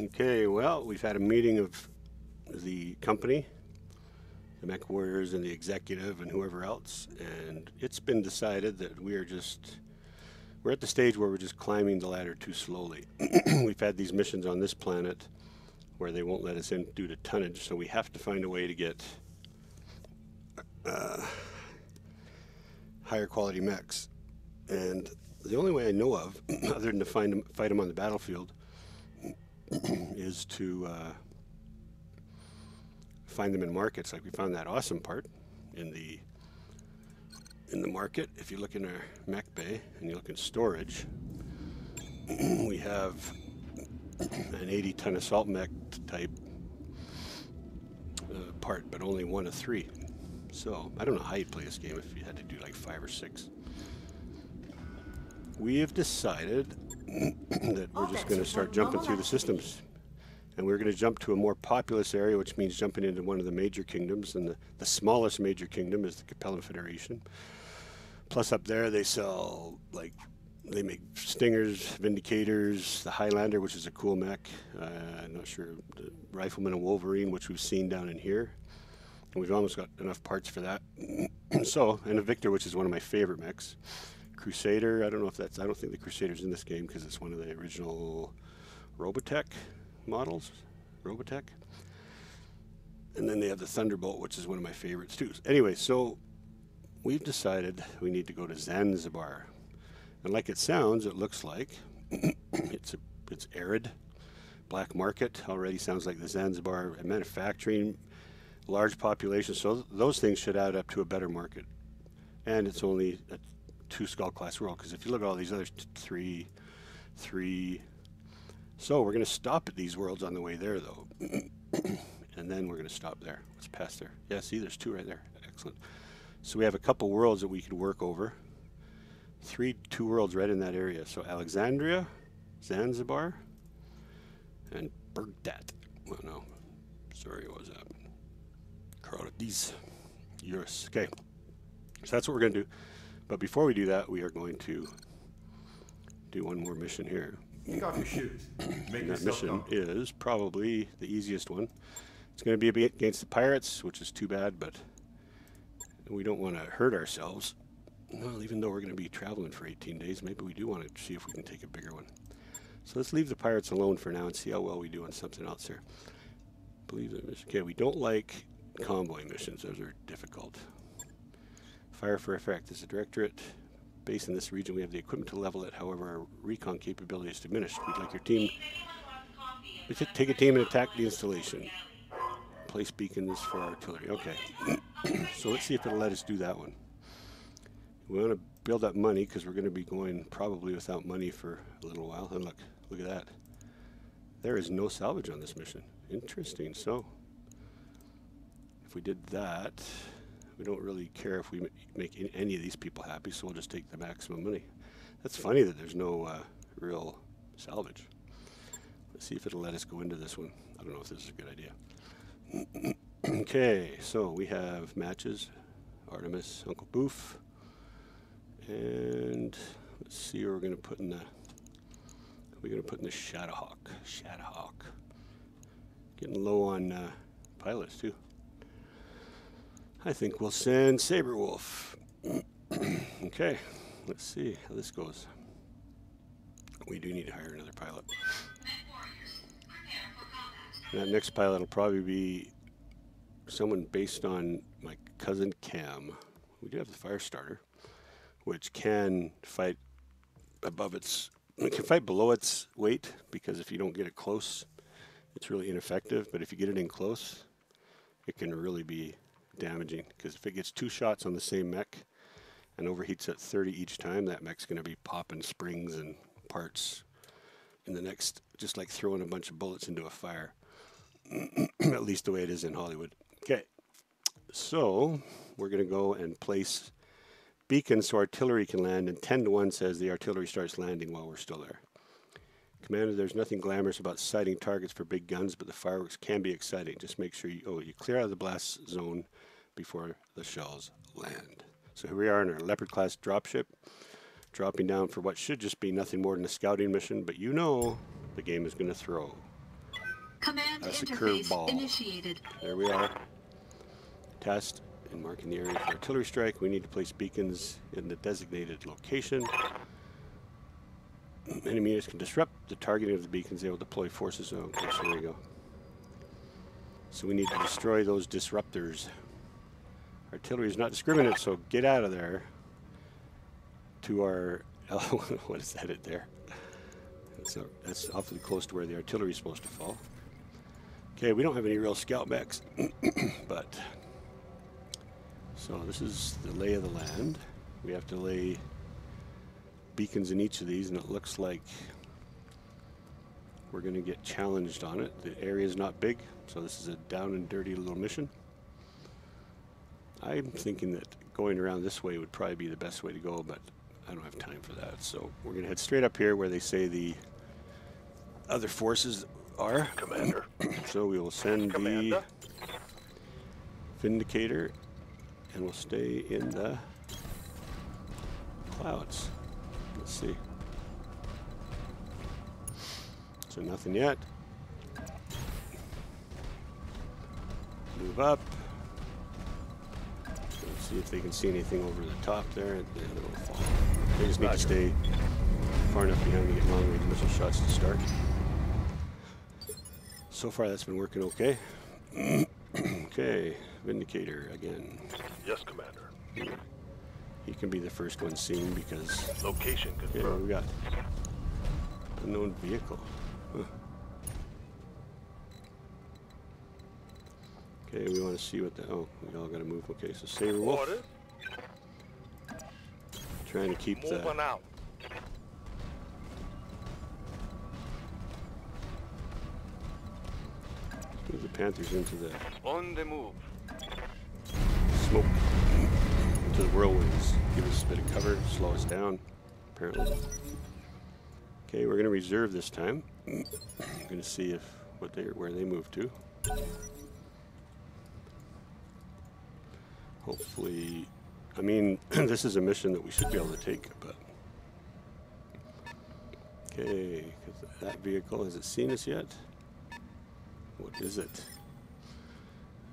Okay, well, we've had a meeting of the company, the Mech Warriors and the executive and whoever else, and it's been decided that we are just we're at the stage where we're just climbing the ladder too slowly. we've had these missions on this planet where they won't let us in due to tonnage, so we have to find a way to get uh, higher quality mechs. And the only way I know of, other than to find them, fight them on the battlefield, is to uh, find them in markets. Like we found that awesome part in the in the market. If you look in our mech bay and you look in storage, we have an 80 ton assault mech type uh, part, but only one of three. So I don't know how you'd play this game if you had to do like five or six. We have decided that we're just going to start jumping through the systems. And we're going to jump to a more populous area, which means jumping into one of the major kingdoms. And the, the smallest major kingdom is the Capellan Federation. Plus, up there, they sell, like, they make Stingers, Vindicators, the Highlander, which is a cool mech. Uh, I'm not sure. The Rifleman and Wolverine, which we've seen down in here. And we've almost got enough parts for that. so, and a Victor, which is one of my favorite mechs. Crusader. I don't know if that's. I don't think the Crusader's in this game because it's one of the original Robotech models. Robotech. And then they have the Thunderbolt, which is one of my favorites too. Anyway, so we've decided we need to go to Zanzibar, and like it sounds, it looks like it's a, it's arid. Black market already sounds like the Zanzibar manufacturing, large population. So those things should add up to a better market, and it's only a two skull class world because if you look at all these other three, three, so we're going to stop at these worlds on the way there though, and then we're going to stop there. Let's pass there. Yeah, see, there's two right there. Excellent. So we have a couple worlds that we could work over. Three, two worlds right in that area. So Alexandria, Zanzibar, and Baghdad. Well, no, sorry, what was that? These, yours. Okay, so that's what we're going to do. But before we do that, we are going to do one more mission here. Take off your shoes. Make that mission is probably the easiest one. It's going to be against the pirates, which is too bad, but we don't want to hurt ourselves. Well, even though we're going to be traveling for 18 days, maybe we do want to see if we can take a bigger one. So let's leave the pirates alone for now and see how well we do on something else here. Believe that. Okay, we don't like convoy missions. Those are difficult. Fire for effect. As a directorate base in this region, we have the equipment to level it. However, our recon capability is diminished. We'd like your team to take a team and attack the installation. Place beacons for artillery. Okay. so let's see if it'll let us do that one. We want to build up money because we're going to be going probably without money for a little while. And look, look at that. There is no salvage on this mission. Interesting. So if we did that, we don't really care if we make any of these people happy, so we'll just take the maximum money. That's funny that there's no uh, real salvage. Let's see if it'll let us go into this one. I don't know if this is a good idea. okay, so we have matches. Artemis, Uncle Boof. And let's see where we're going to put in the... We're to put in the Shadowhawk. Shadowhawk. Getting low on uh, pilots, too. I think we'll send Saberwolf. okay, let's see how this goes. We do need to hire another pilot. That next pilot will probably be someone based on my cousin Cam. We do have the fire starter, which can fight above its, it can fight below its weight because if you don't get it close, it's really ineffective. But if you get it in close, it can really be damaging because if it gets two shots on the same mech and overheats at 30 each time, that mech's going to be popping springs and parts in the next, just like throwing a bunch of bullets into a fire. at least the way it is in Hollywood. Okay, so we're going to go and place beacons so artillery can land, and 10 to 1 says the artillery starts landing while we're still there. Commander, there's nothing glamorous about sighting targets for big guns, but the fireworks can be exciting. Just make sure you, oh, you clear out of the blast zone before the shells land. So here we are in our Leopard class dropship, dropping down for what should just be nothing more than a scouting mission, but you know the game is going to throw. Command That's a interface curveball. initiated. There we are. Test and marking the area for artillery strike. We need to place beacons in the designated location. Enemy units can disrupt the targeting of the beacons. They will deploy forces. Oh, okay, so there we go. So we need to destroy those disruptors. Artillery is not discriminate, so get out of there. To our, what is that in there? That's, uh, that's awfully close to where the artillery is supposed to fall. Okay, we don't have any real scout mechs, but so this is the lay of the land. We have to lay beacons in each of these, and it looks like we're going to get challenged on it. The area is not big, so this is a down and dirty little mission. I'm thinking that going around this way would probably be the best way to go, but I don't have time for that. So we're going to head straight up here where they say the other forces are. Commander. So we will send the Vindicator and we'll stay in the clouds. Let's see. So nothing yet. Move up. See if they can see anything over the top there. And then it'll fall. They just need to stay far enough behind to get long range missile shots to start. So far that's been working okay. okay, Vindicator again. Yes, Commander. He can be the first one seen because Location okay, what do confirmed. we got unknown vehicle. Huh. Okay, we want to see what the oh we all got to move. Okay, so Saber Wolf trying to keep the Moving out. move the Panthers into the On the move. smoke into the whirlwinds. Give us a bit of cover, slow us down, apparently. Okay, we're gonna reserve this time. I'm gonna see if what they where they move to. Hopefully, I mean, this is a mission that we should be able to take, but okay, that vehicle has it seen us yet? What is it?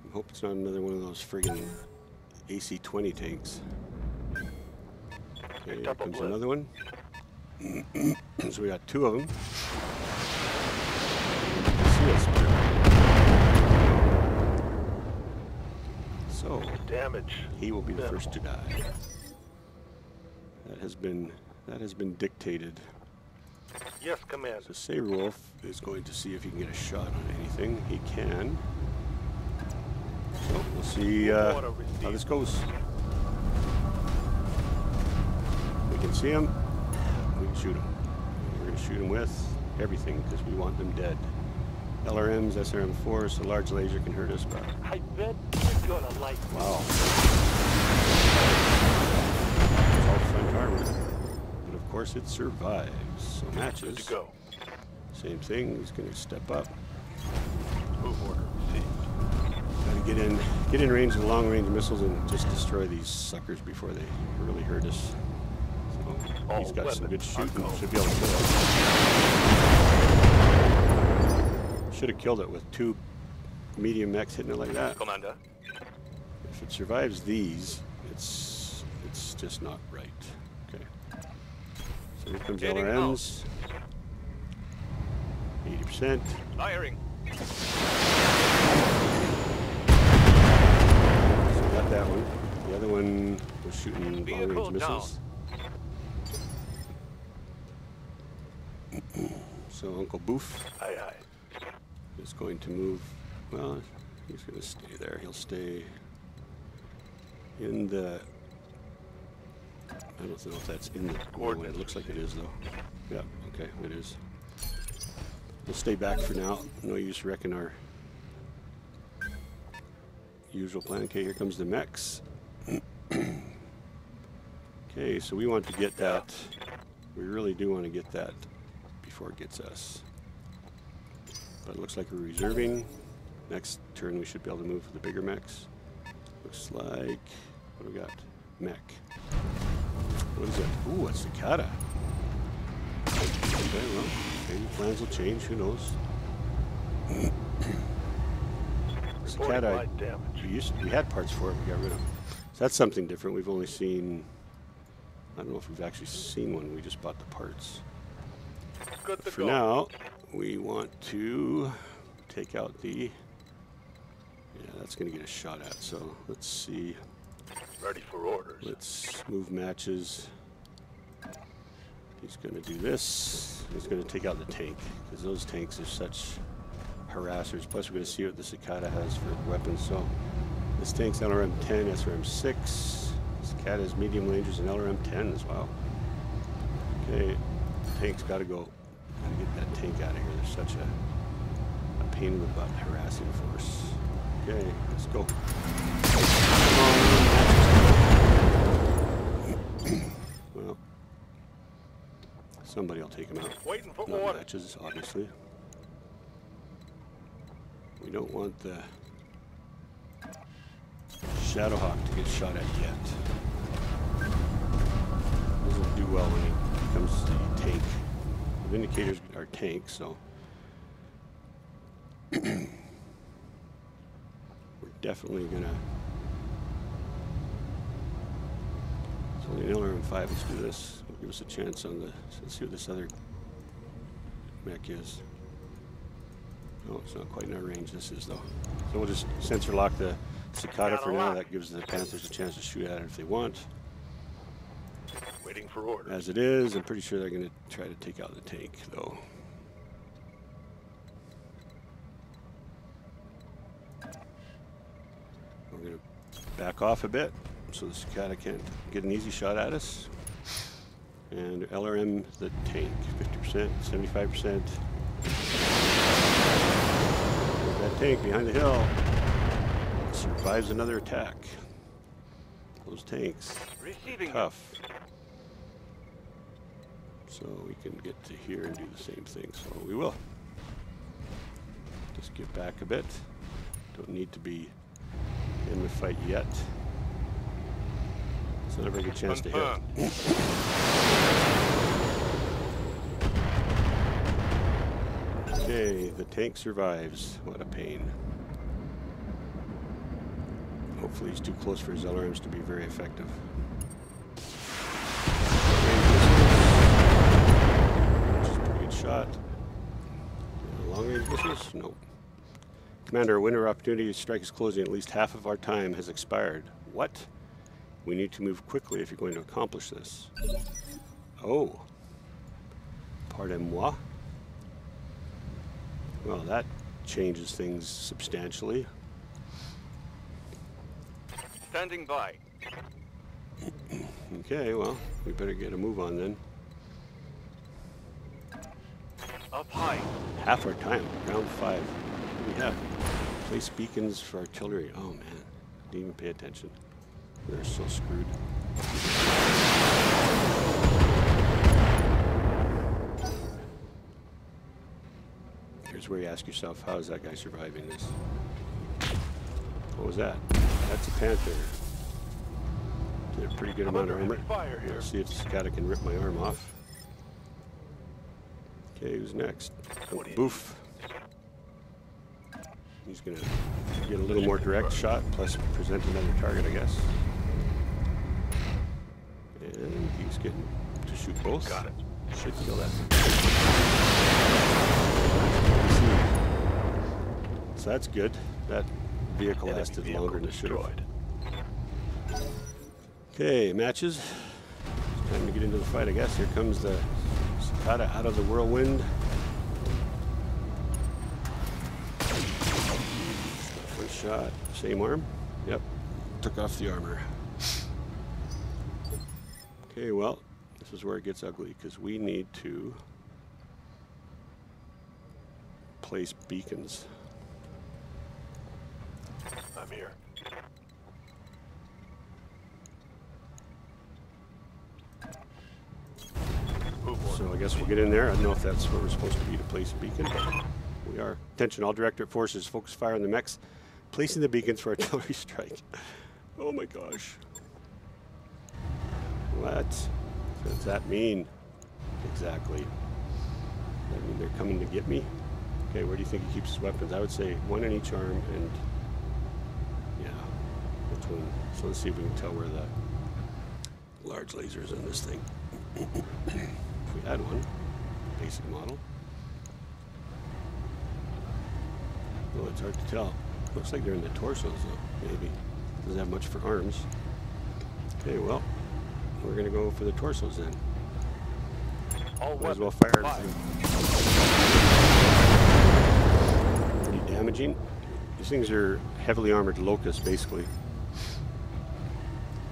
I hope it's not another one of those friggin' AC-20 tanks. Okay, here comes another one. so we got two of them. So Damage. he will be the first to die. That has been that has been dictated. Yes, Commander. So Saberwolf is going to see if he can get a shot on anything. He can. So we'll see uh, how this goes. We can see him. We can shoot him. We're going to shoot him with everything because we want them dead. LRMs, SRM4s, so large laser can hurt us, but I bet gonna like wow. It's all front armor. But of course it survives. So Good matches. to go. Same thing. He's going to step up. Move order received. Got to get in, get in range of the long-range missiles and just destroy these suckers before they really hurt us. So he's All got some good shooting. are Should be able to kill it. Should have killed it with two medium mechs hitting it like that. Commander. If it survives these, it's it's just not right. Okay. So here comes Getting LRMs. 80%. Firing. So got that one. The other one was shooting long-range missiles. so Uncle Boof Aye, aye. is going to move. Well, he's going to stay there. He'll stay in the. I don't know if that's in the whirlwind. It looks like it is, though. Yeah. Okay, it is. We'll stay back for now. No use wrecking our usual plan. Okay, here comes the mechs. okay, so we want to get that. We really do want to get that before it gets us. But it looks like we're reserving. Next turn we should be able to move for the bigger mechs. Looks like what do we got? Mech. What is it? Ooh, a cicada. Okay, well, maybe plans will change. Who knows? Cicada, we used we had parts for it, we got rid of. So that's something different. We've only seen. I don't know if we've actually seen one. We just bought the parts. Good For go. now, we want to take out the. Yeah, that's going to get a shot at. So let's see. Ready for orders. Let's move matches. He's going to do this. He's going to take out the tank because those tanks are such harassers. Plus, we're going to see what the Cicada has for weapons. So this tank's LRM 10, SRM 6. Cicada has medium rangers and LRM 10 as well. Okay, tank's got to go. Got to get that tank out of here. They're such a, a pain in the butt harassing force. Okay, let's go. Well, somebody will take him out. Waiting for Not orders. matches, obviously. We don't want the Shadowhawk to get shot at yet. Doesn't do well when he becomes the tank. The Vindicators are tanks, so definitely gonna. It's only an LRM five. Let's do this. It'll give us a chance on the. Let's see what this other mech is. Oh, it's not quite in our range. This is though. So we'll just sensor lock the Cicada for now. lock. That gives the Panthers a chance to shoot at it if they want. Waiting for order. As it is, I'm pretty sure they're going to try to take out the tank, though. We're going to back off a bit so the Cicada can't get an easy shot at us. And LRM the tank, 50%, 75%. That tank behind the hill survives another attack. Those tanks Receiving. tough. So we can get to here and do the same thing. So we will. Just get back a bit. Don't need to be in the fight yet. It's not a good chance to hit. Okay, the tank survives. What a pain. Hopefully he's too close for his LRMs to be very effective. Which is a pretty good shot. Long range missiles? Nope. Commander, winter opportunity to strike is closing. At least half of our time has expired. What? We need to move quickly if you're going to accomplish this. Oh. Pardon-moi? Well, that changes things substantially. Standing by. Okay, well, we better get a move on then. Up high. Half our time, round five. What do we have? Place beacons for artillery. Oh man, didn't even pay attention. We're so screwed. Here's where you ask yourself, how is that guy surviving this? What was that? That's a panther. Did a pretty good amount of armor. fire here. Let's see if Cicada can rip my arm off. Okay, who's next? Oh, Boof. He's gonna get a little more direct shot, plus present another target, I guess. And he's getting to shoot both. Got it. Should kill that. So that's good. That vehicle Enemy lasted vehicle longer than it should have. Okay, matches. It's time to get into the fight, I guess. Here comes the Cicada out of the whirlwind. Shot. Same arm? Yep. Took off the armor. Okay, well, this is where it gets ugly because we need to place beacons. I'm here. So. I guess we'll get in there. I don't know if that's where we're supposed to be to place a beacon, but we are. Attention, all directorate forces, focus fire on the mechs, placing the beacons for artillery strike. Oh my gosh. What does that mean? Exactly. I mean they're coming to get me? Okay, where do you think he keeps his weapons? I would say one in each arm and yeah, one? So let's see if we can tell where the large laser is in this thing. if we had one, basic model. Well, it's hard to tell. Looks like they're in the torsos though, maybe. Doesn't have much for arms. Okay, well, we're gonna go for the torsos then. All Might as well fire. fire. Pretty damaging. These things are heavily armored locusts, basically.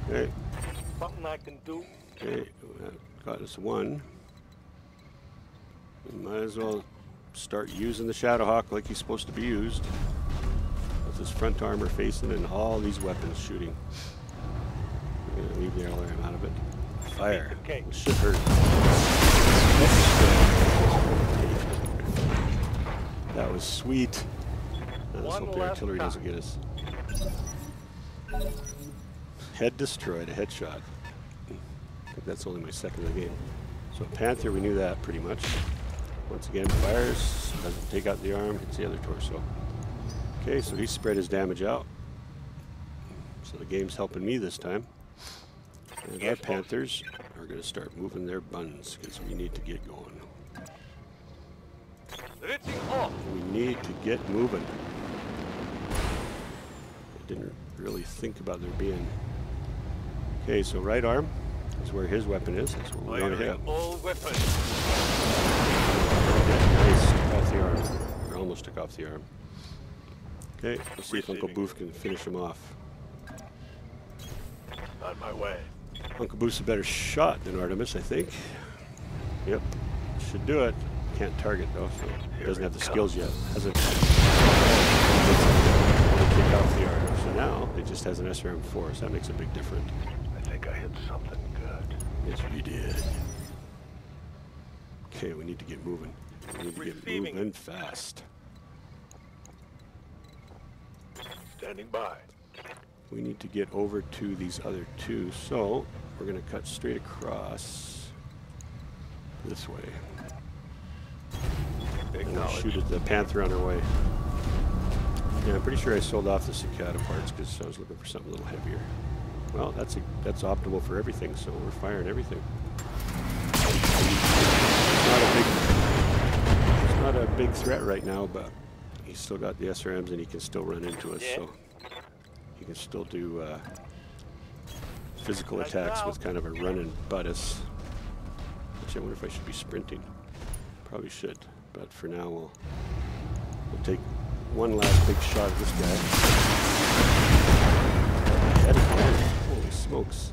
Okay, Something I can do. okay, that got us one. We might as well start using the Shadowhawk like he's supposed to be used. With his front armor facing and all these weapons shooting. I'm gonna leave the arm out of it. Fire. Okay. Should hurt. That was sweet. Let's hope the artillery time. doesn't get us. Head destroyed, a headshot. I think that's only my second of the game. So Panther, we knew that pretty much. Once again, fires, doesn't take out the arm, hits the other torso. Okay, so he spread his damage out. So the game's helping me this time. And our Panthers are going to start moving their buns because we need to get going. We need to get moving. I didn't really think about there being. Okay, so right arm is where his weapon is. That's what we're going to hit. All weapons. Yeah, nice. Took off the arm. Or almost took off the arm. Okay, let's see if Uncle Receiving. Booth can finish him off. On my way. Uncle Booth's a better shot than Artemis, I think. Yep, should do it. Can't target though, so he Here doesn't have the skills yet. Hasn't. Take off the arm. So now it just has an SRM4, so that makes a big difference. I think I hit something good. Yes, you did. Okay, we need to get moving. We need to get Receiving. moving fast. Standing by. We need to get over to these other two, so we're going to cut straight across this way. And shoot at the Panther on our way. Yeah, I'm pretty sure I sold off the Cicada parts because I was looking for something a little heavier. Well, that's a, that's optimal for everything, so we're firing everything. It's not a big, it's not a big threat right now, but he's still got the SRMs and he can still run into us, Yeah. so he can still do uh, physical attacks with kind of a run and butt us. Actually, I wonder if I should be sprinting. Probably should, but for now we'll we'll take one last big shot at this guy. Head hit. Holy smokes!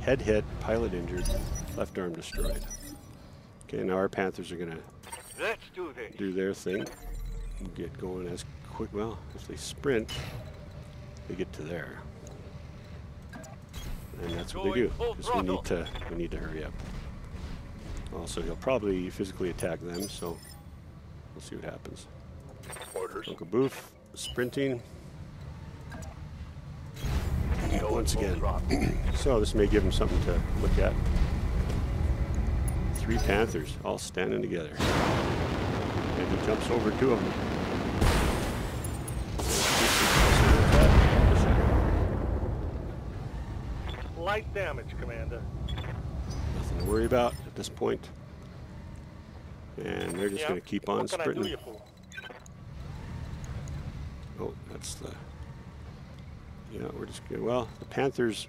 Head hit, pilot injured, left arm destroyed. Okay, now our Panthers are gonna Let's do do their thing get going as quick. Well, if they sprint, they get to there, and that's what they do because we need to we need to hurry up. Also, he'll probably physically attack them, so we'll see what happens. Orders. Uncle Booth sprinting once again. So this may give him something to look at. Three Panthers all standing together. And he jumps over to them. Light damage, Commander. Nothing to worry about at this point. And they're just going to keep on what can I do sprinting. Oh, that's the. Yeah, we're just good. Well, the Panthers.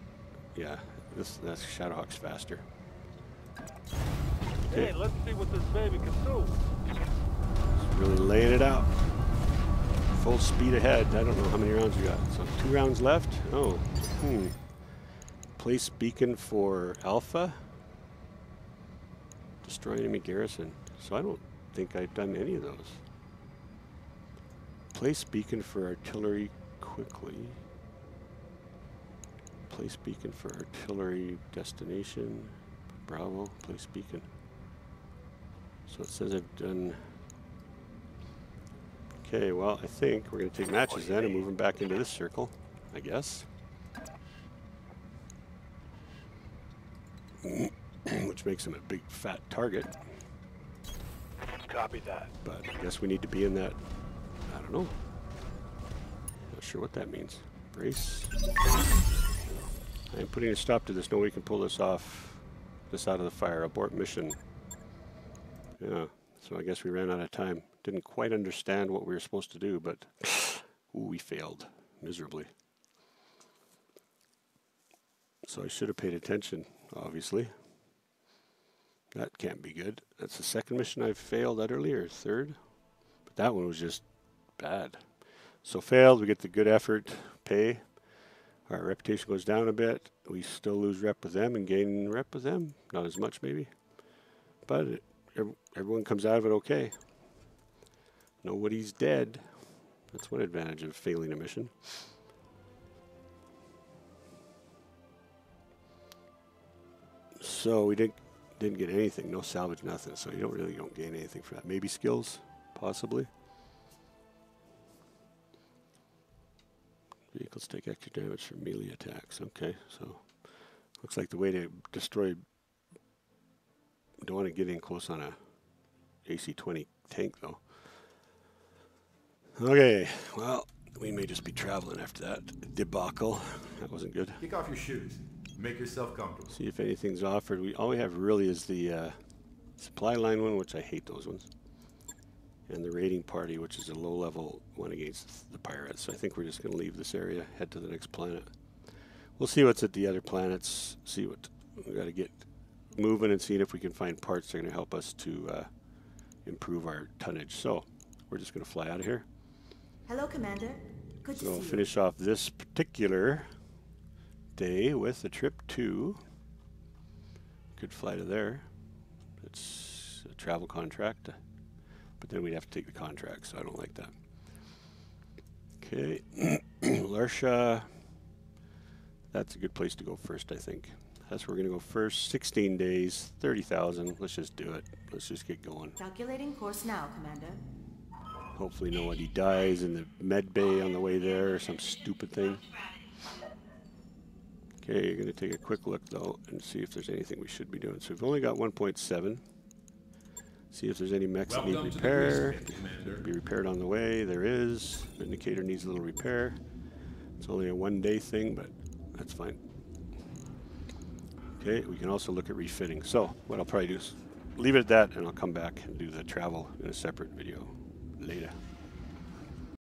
Yeah, this that's Shadowhawk's faster. Hey, let's see what this baby can do. Laying it out. Full speed ahead. I don't know how many rounds we got. So two rounds left. Oh, hmm. Place beacon for Alpha. Destroy enemy garrison. So I don't think I've done any of those. Place beacon for artillery quickly. Place beacon for artillery destination. Bravo. Place beacon. So it says I've done. Okay, well, I think we're going to take matches then and move them back into this circle, I guess. Which makes him a big fat target. Copy that. But I guess we need to be in that. I don't know. Not sure what that means. Brace. I'm putting a stop to this. No way we can pull this off. This out of the fire. Abort mission. Yeah. So I guess we ran out of time. Didn't quite understand what we were supposed to do, but ooh, we failed miserably. So I should have paid attention, obviously. That can't be good. That's the second mission I've failed utterly, or third. But that one was just bad. So failed, we get the good effort pay. Our reputation goes down a bit. We still lose rep with them and gain rep with them. Not as much, maybe. But it, everyone comes out of it okay. Nobody's dead. That's one advantage of failing a mission. So we didn't didn't get anything, no salvage, nothing. So you don't really don't gain anything for that. Maybe skills, possibly. Vehicles take extra damage from melee attacks. Okay, so looks like the way to destroy. Don't want to get in close on a AC-20 tank though. Okay, well we may just be traveling after that debacle. That wasn't good. Kick off your shoes. Make yourself comfortable. See if anything's offered. We all we have really is the uh, supply line one, which I hate those ones, and the raiding party, which is a low-level one against the pirates. So I think we're just going to leave this area, head to the next planet. We'll see what's at the other planets. See what we got to get moving and seeing if we can find parts that are going to help us to uh, improve our tonnage. So we're just going to fly out of here. Hello, Commander. Good to So we'll see finish off this particular day with a trip to. Could fly to there. It's a travel contract, but then we'd have to take the contract, so I don't like that. Okay, Larsha. That's a good place to go first, I think. That's where we're gonna go first. 16 days, 30,000. Let's just do it. Let's just get going. Calculating course now, Commander. Hopefully nobody dies in the med bay on the way there or some stupid thing. Okay, you're going to take a quick look though and see if there's anything we should be doing. So we've only got 1.7. See if there's any mechs that need Welcome to the repair. Commander. Be repaired on the way. There is. Indicator needs a little repair. It's only a one day thing, but that's fine. Okay, we can also look at refitting. So what I'll probably do is leave it at that and I'll come back and do the travel in a separate video later.